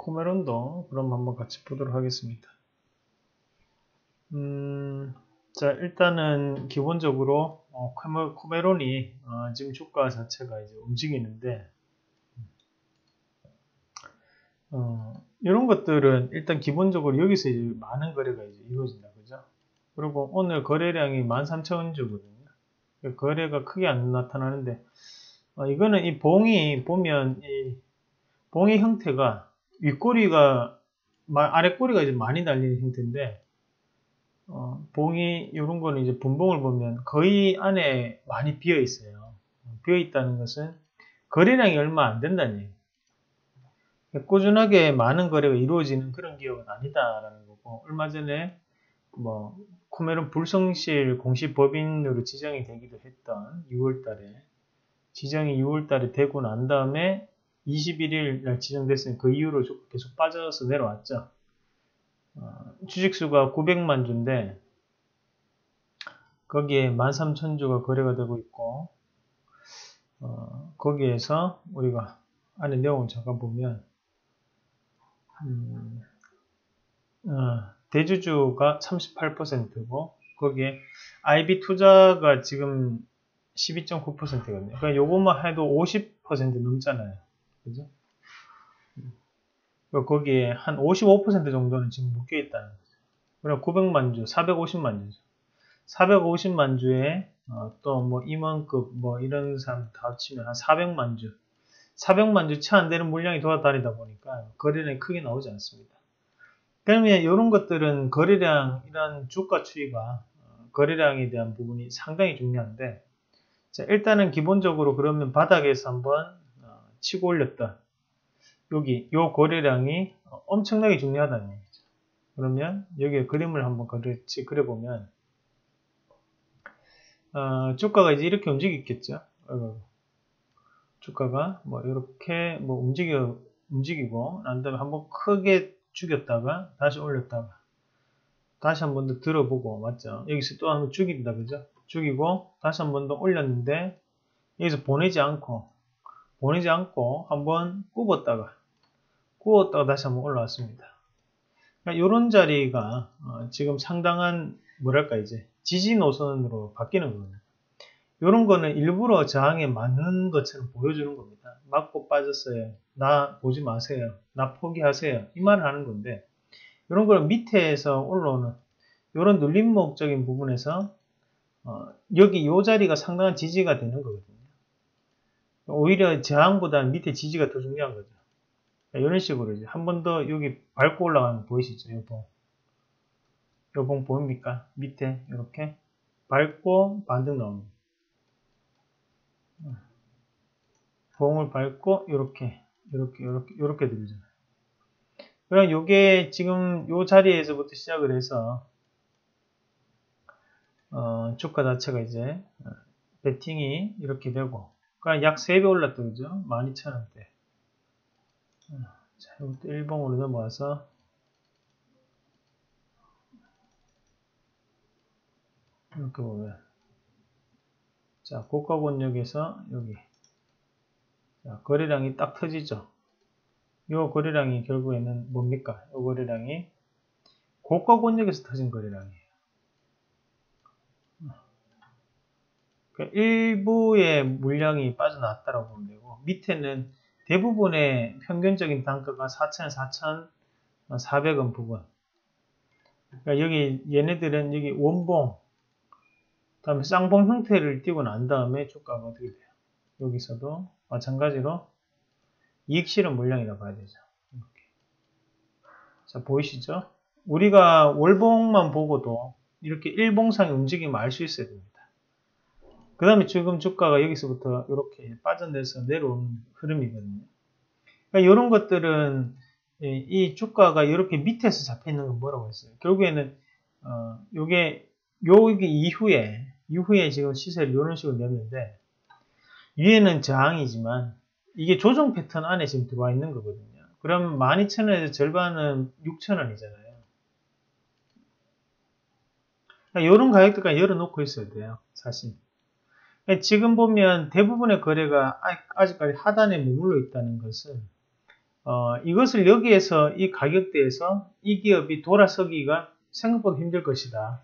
코메론도 그럼 한번 같이 보도록 하겠습니다. 음, 자, 일단은 기본적으로 어, 코메론이 어, 지금 주가 자체가 이제 움직이는데 어, 이런 것들은 일단 기본적으로 여기서 이제 많은 거래가 이제 이루어진다. 그죠? 그리고 오늘 거래량이 13,000주거든요. 거래가 크게 안 나타나는데, 어, 이거는 이 봉이 보면 이 봉의 형태가 윗꼬리가, 아랫꼬리가 이제 많이 달리는 형태인데, 어, 봉이, 이런 거는 이제 분봉을 보면 거의 안에 많이 비어 있어요. 비어 있다는 것은 거래량이 얼마 안 된다는 얘기예요. 꾸준하게 많은 거래가 이루어지는 그런 기업은 아니다라는 거고 얼마 전에 뭐 코메론 불성실 공시 법인으로 지정이 되기도 했던 6월달에 지정이 6월달에 되고 난 다음에 21일 날 지정됐으니 그 이후로 계속 빠져서 내려왔죠. 어, 주식수가 900만 주인데 거기에 13,000주가 거래가 되고 있고 어, 거기에서 우리가 안에 내용을 잠깐 보면 음, 어, 대주주가 38%고 거기에 IB 투자가 지금 12.9%거든요. 그러니까 요것만 해도 50% 넘잖아요. 그죠? 거기에 한 55% 정도는 지금 묶여 있다는 거죠. 그럼 900만 주, 450만 주죠. 450만 주에 어, 또뭐 임원급 뭐 이런 사람 다 합치면 한 400만 주, 400만 주 채 안 되는 물량이 돌아다니다 보니까 거래량이 크게 나오지 않습니다. 그러면 이런 것들은 거래량, 이런 주가 추이가 어, 거래량에 대한 부분이 상당히 중요한데 자, 일단은 기본적으로 그러면 바닥에서 한번 어, 치고 올렸던 여기 요 거래량이 엄청나게 중요하다는 얘기죠. 그러면 여기 그림을 한번 그렇지 그려보면 어, 주가가 이제 이렇게 움직이겠죠. 어, 주가가 뭐 이렇게 뭐 움직여 움직이고 난 다음에 한번 크게 죽였다가 다시 올렸다가 다시 한 번 더 들어보고 맞죠? 여기서 또 한 번 죽인다 그죠? 죽이고 다시 한 번 더 올렸는데 여기서 보내지 않고 보내지 않고 한번 굽었다가 굽었다가 다시 한번 올라왔습니다. 그러니까 이런 자리가 어, 지금 상당한 뭐랄까 이제 지지 노선으로 바뀌는 거거든요. 이런 거는 일부러 저항에 맞는 것처럼 보여주는 겁니다. 맞고 빠졌어요. 나 보지 마세요. 나 포기하세요. 이 말을 하는 건데 이런 걸 밑에서 올라오는 이런 눌림목적인 부분에서 어, 여기 이 자리가 상당한 지지가 되는 거거든요. 오히려 저항보다는 밑에 지지가 더 중요한 거죠. 이런 식으로 이제 한 번 더 여기 밟고 올라가는 거 보이시죠? 요 봉. 요봉 보입니까? 밑에 이렇게 밟고 반등 나옵니다. 봉을 밟고 이렇게 이렇게 이렇게 이렇게 들리잖아요. 그럼 요게 지금 요 자리에서부터 시작을 해서 어, 주가 자체가 이제 베팅이 이렇게 되고 그러니까 약 3배 올랐다 그죠? 12,000원대 자, 이것도 1봉으로 넘어와서 이렇게 보면 자 고가 권역에서 여기 자, 거래량이 딱 터지죠. 이 거래량이 결국에는 뭡니까? 이 거래량이 고가 권역에서 터진 거래량이에요. 그러니까 일부의 물량이 빠져나왔다고 보면 되고 밑에는 대부분의 평균적인 단가가 4,000, 4,400원 부분. 그러니까 여기 얘네들은 여기 원봉, 다음에 쌍봉 형태를 띄고 난 다음에 주가가 어떻게 돼요? 여기서도 마찬가지로 이익 실현 물량이라고 봐야 되죠. 이렇게. 자, 보이시죠? 우리가 월봉만 보고도 이렇게 일봉상의 움직임을 알 수 있어야 됩니다. 그 다음에 지금 주가가 여기서부터 이렇게 빠져내서 내려오는 흐름이거든요. 그러니까 이런 것들은 이 주가가 이렇게 밑에서 잡혀 있는 건 뭐라고 했어요? 결국에는 어, 요게 요게 이후에 이후에 지금 시세를 이런 식으로 냈는데 위에는 저항이지만 이게 조정 패턴 안에 지금 들어와 있는 거거든요. 그럼 12,000원에서 절반은 6,000원이잖아요. 그러니까 이런 가격대까지 열어놓고 있어야 돼요. 사실. 지금 보면 대부분의 거래가 아직까지 하단에 머물러 있다는 것은 어, 이것을 여기에서 이 가격대에서 이 기업이 돌아서기가 생각보다 힘들 것이다.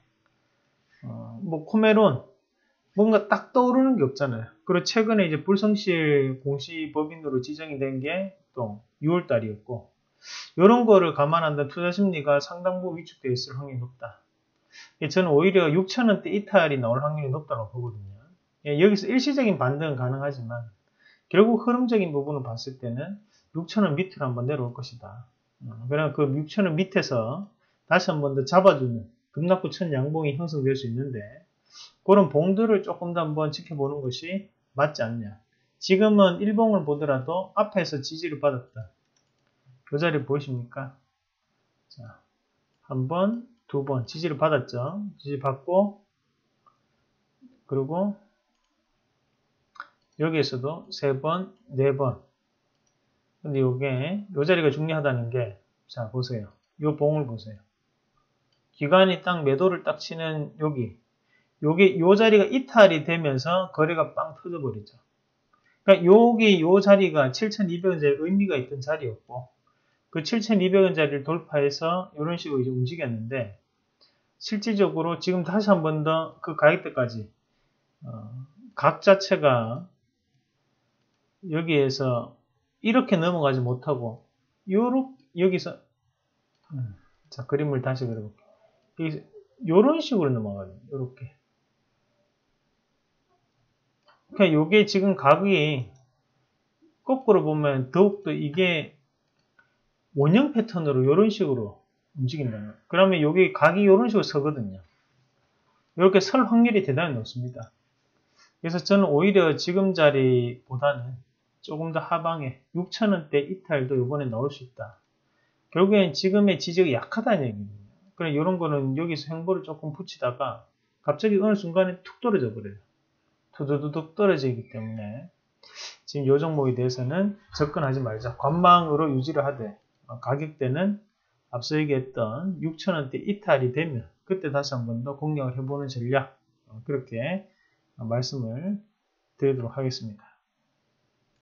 어, 뭐 코메론 뭔가 딱 떠오르는 게 없잖아요. 그리고 최근에 이제 불성실 공시법인으로 지정이 된 게 또 6월 달이었고 이런 거를 감안한다 투자 심리가 상당 부분 위축되어 있을 확률이 높다. 예, 저는 오히려 6천원대 이탈이 나올 확률이 높다고 보거든요. 예, 여기서 일시적인 반등은 가능하지만 결국 흐름적인 부분을 봤을 때는 6천원 밑으로 한번 내려올 것이다. 어, 그러나 그 6천원 밑에서 다시 한번 더 잡아주는 급락구 천 양봉이 형성될 수 있는데 그런 봉들을 조금 더 한번 지켜보는 것이 맞지 않냐. 지금은 일봉을 보더라도 앞에서 지지를 받았다. 이 자리 보이십니까? 자, 한 번, 두 번 지지를 받았죠. 지지 받고 그리고 여기에서도 세 번, 네 번. 근데 이게 이 자리가 중요하다는 게 자 보세요. 이 봉을 보세요. 기관이 딱 매도를 딱 치는 여기 요게 요 자리가 이탈이 되면서 거래가 빵 터져버리죠. 그러니까 여기 요 자리가 7,200원짜리 의미가 있던 자리였고 그 7,200원짜리를 돌파해서 이런 식으로 이제 움직였는데 실질적으로 지금 다시 한 번 더 그 가격대까지 어, 각 자체가 여기에서 이렇게 넘어가지 못하고 요렇게 여기서 음, 자 그림을 다시 그려볼게요. 여기서 요런 식으로 넘어가요. 요렇게 그러니까 요게 지금 각이 거꾸로 보면 더욱더 이게 원형 패턴으로 이런 식으로 움직인다는 거예요. 그러면 여기 각이 이런 식으로 서거든요. 이렇게 설 확률이 대단히 높습니다. 그래서 저는 오히려 지금 자리보다는 조금 더 하방에 6천원대 이탈도 이번에 나올 수 있다. 결국엔 지금의 지지가 약하다는 얘기거든요. 그래 이런 거는 여기서 행보를 조금 붙이다가 갑자기 어느 순간에 툭 떨어져 버려요. 두두두둑 떨어지기 때문에 지금 이 종목에 대해서는 접근하지 말자. 관망으로 유지를 하되 어, 가격대는 앞서 얘기했던 6천원대 이탈이 되면 그때 다시 한 번 더 공략을 해보는 전략 어, 그렇게 말씀을 드리도록 하겠습니다.